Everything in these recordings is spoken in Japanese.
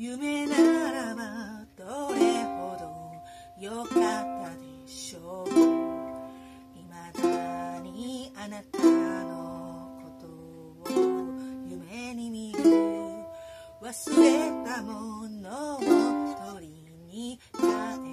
夢ならばどれほどよかったでしょう。未だにあなたのことを夢に見る。忘れたものを取りに帰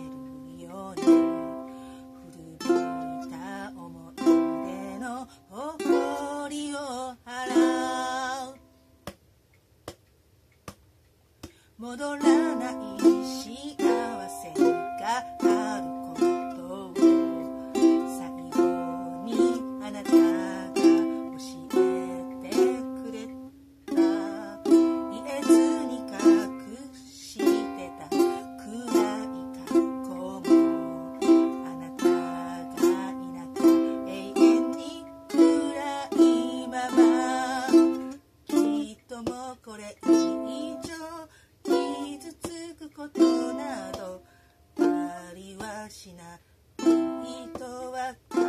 戻らないししない。とは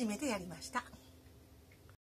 初めてやりました。